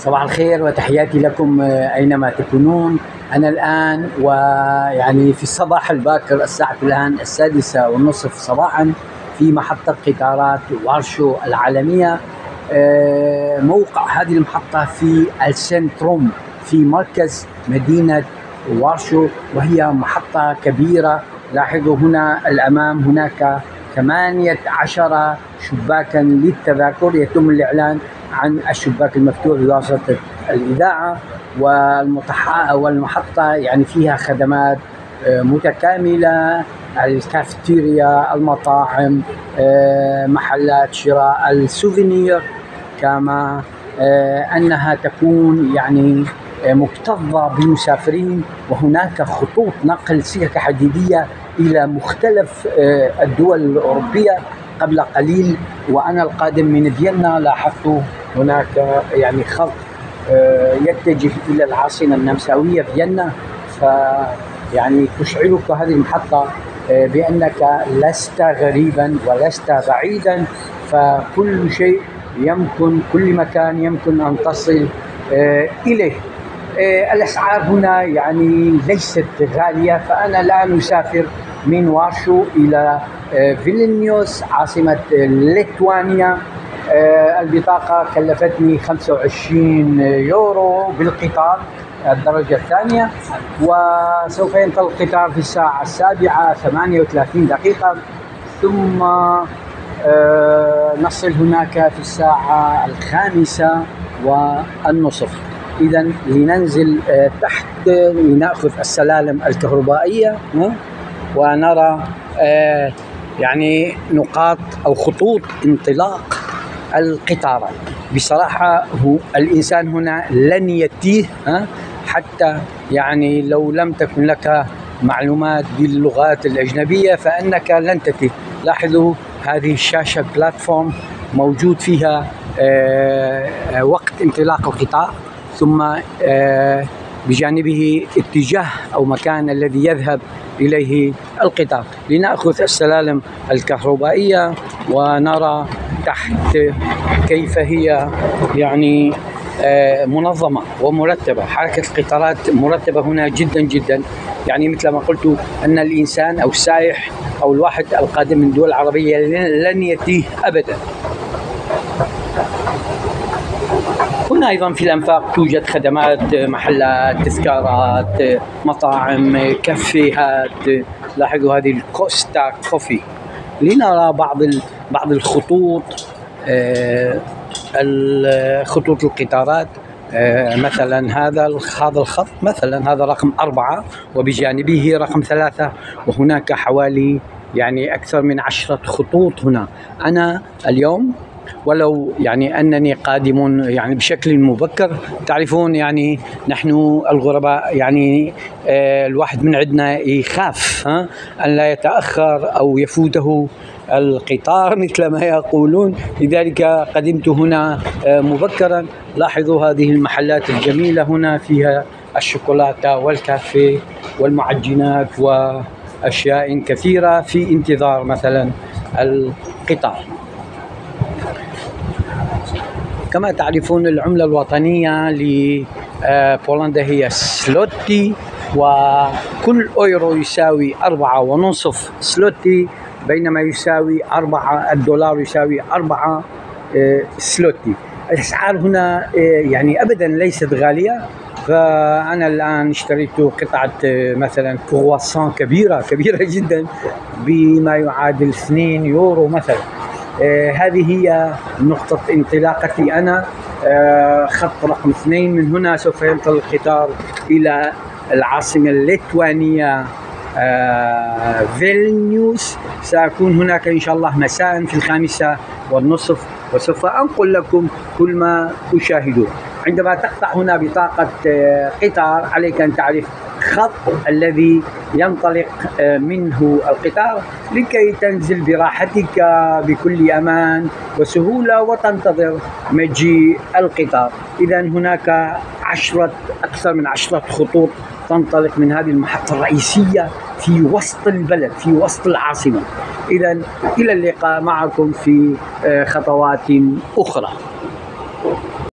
صباح الخير وتحياتي لكم آه، أينما تكونون. أنا الآن ويعني في الصباح الباكر الساعة الآن السادسة والنصف صباحا في محطة قطارات وارشو العالمية. آه، موقع هذه المحطة في السنتروم في مركز مدينة وارشو وهي محطة كبيرة. لاحظوا هنا الأمام هناك ثمانية عشر شباكا للتذاكر يتم الإعلان عن الشباك المفتوح بواسطة الإذاعة والمطح والمحطة يعني فيها خدمات آه، متكاملة الكافتيريا المطاعم آه، محلات شراء السوفينير كما آه، أنها تكون يعني مكتظة بالمسافرين وهناك خطوط نقل سكك حديدية إلى مختلف الدول الأوروبية قبل قليل وأنا القادم من فيينا لاحظت هناك يعني خط آه، يتجه إلى العاصمة النمساوية فيينا. ف يعني تشعرك هذه المحطة آه، بأنك لست غريبا ولست بعيدا. فكل شيء يمكن كل مكان يمكن أن تصل آه، إليه. الأسعار هنا يعني ليست غالية فأنا الان اسافر من وارشو إلى فيلنيوس عاصمة ليتوانيا. آه، البطاقة كلفتني 25 يورو بالقطار الدرجة الثانية. وسوف ينطلق القطار في الساعة السابعة 38 دقيقة. ثم آه، نصل هناك في الساعة الخامسة والنصف. إذا لننزل آه، تحت لنأخذ السلالم الكهربائية ونرى يعني نقاط أو خطوط انطلاق القطارات بصراحة هو الإنسان هنا لن يتيه حتى يعني لو لم تكن لك معلومات باللغات الأجنبية فإنك لن تتيه. لاحظوا هذه الشاشة بلاتفورم موجود فيها آه، آه، وقت انطلاق القطار ثم آه، بجانبه اتجاه أو مكان الذي يذهب إليه القطار لنأخذ السلالم الكهربائية ونرى تحت كيف هي يعني آه، منظمة ومرتبة. حركة القطارات مرتبة هنا جدا جدا. يعني مثل ما قلت أن الإنسان أو السائح أو الواحد القادم من دول عربية لن يتيه أبدا. هنا أيضا في الأنفاق توجد خدمات محلات تذكارات مطاعم كافيهات لاحظوا هذه الكوستا كوفي. لنرى بعض بعض الخطوط آه، خطوط القطارات. آه، مثلا هذا هذا الخط مثلا هذا رقم أربعة وبجانبه رقم ثلاثة وهناك حوالي يعني أكثر من عشرة خطوط هنا. أنا اليوم ولو يعني أنني قادم يعني بشكل مبكر. تعرفون يعني نحن الغرباء يعني آه، الواحد من عندنا يخاف ها أن لا يتأخر أو يفوته القطار مثل ما يقولون. لذلك قدمت هنا آه، مبكرا. لاحظوا هذه المحلات الجميلة هنا فيها الشوكولاتة والكافيه والمعجنات وأشياء كثيرة في انتظار مثلا القطار. كما تعرفون العملة الوطنية لبولندا هي سلوتي وكل أيرو يساوي أربعة ونصف سلوتي بينما يساوي أربعة الدولار يساوي أربعة آه، سلوتي. الأسعار هنا آه، يعني أبدا ليست غالية. فأنا الآن اشتريت قطعة آه، مثلا كرواسون كبيرة كبيرة جدا بما يعادل 2 يورو مثلا. آه، هذه هي نقطة انطلاقتي أنا. آه، خط رقم اثنين. من هنا سوف ينطلق القطار إلى العاصمة الليتوانية آه، فيلنيوس. سأكون هناك إن شاء الله مساء في الخامسة والنصف وسوف أنقل لكم كل ما أشاهده عندما تقطع هنا بطاقة قطار عليك أن تعرف خط الذي ينطلق آه، منه القطار لكي تنزل براحتك بكل أمان وسهولة وتنتظر مجيء القطار. اذا هناك عشرة أكثر من عشرة خطوط تنطلق من هذه المحطة الرئيسية في وسط البلد في وسط العاصمة. اذا إلى اللقاء معكم في آه، خطوات أخرى.